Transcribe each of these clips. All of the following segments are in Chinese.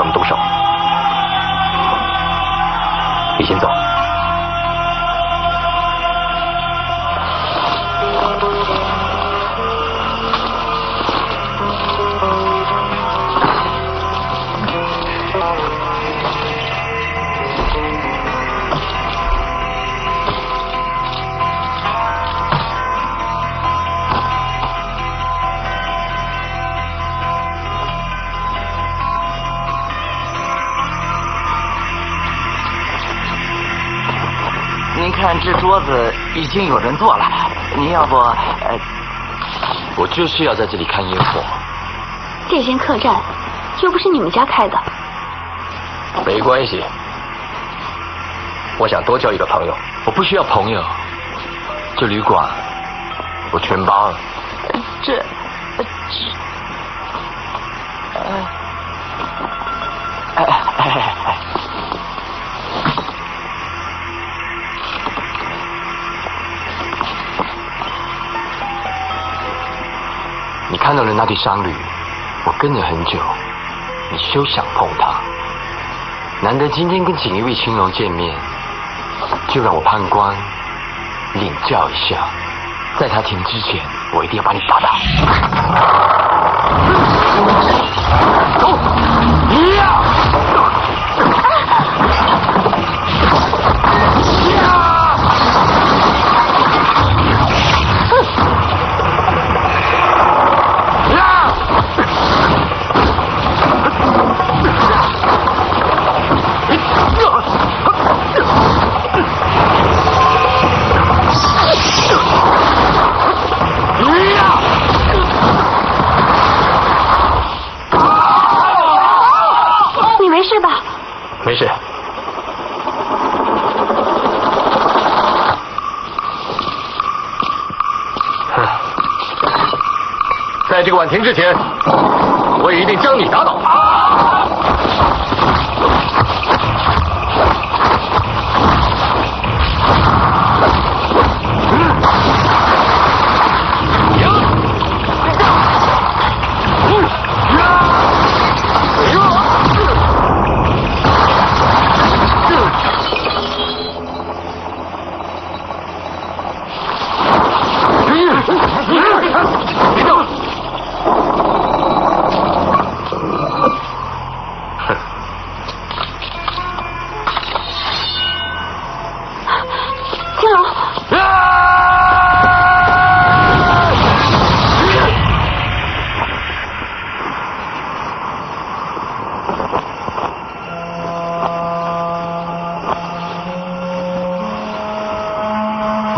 我们动手。你先走。看这桌子已经有人坐了，您要不呃，我就是要在这里看烟火。这间客栈又不是你们家开的，没关系，我想多交一个朋友。我不需要朋友，这旅馆我全包了。这呃这呃哎哎哎哎，看到了那对商旅，我跟了很久，你休想碰他。难得今天跟锦衣卫青龙见面，就让我判官领教一下，在他停之前，我一定要把你打倒。事吧？没事。在这个晚停之前，我也一定将你打倒。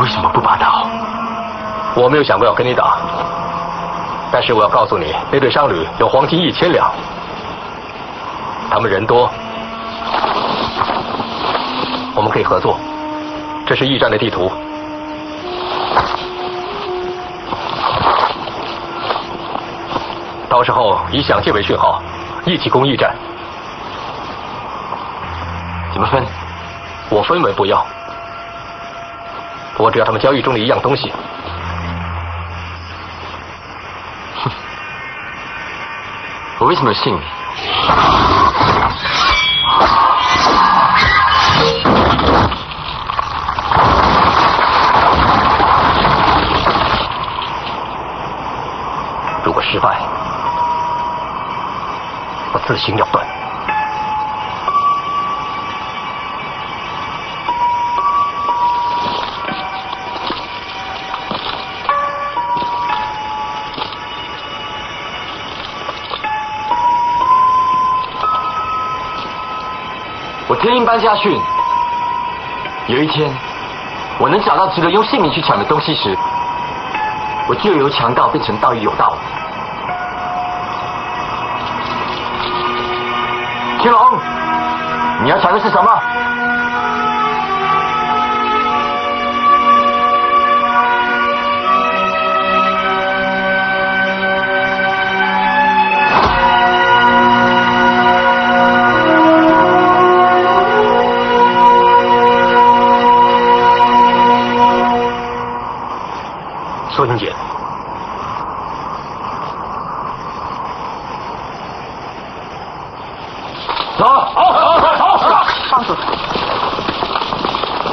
为什么不拔刀？我没有想过要跟你打，但是我要告诉你，那对商旅有黄金一千两，他们人多，我们可以合作。这是驿站的地图，到时候以响箭为讯号，一起攻驿站。怎么分？我分文不要，我只要他们交易中的一样东西。我为什么信你？如果失败，我自行了断。我听令班家训，有一天我能找到值得用性命去抢的东西时，我就由强盗变成道义有道了。青龙，你要抢的是什么？走好好好好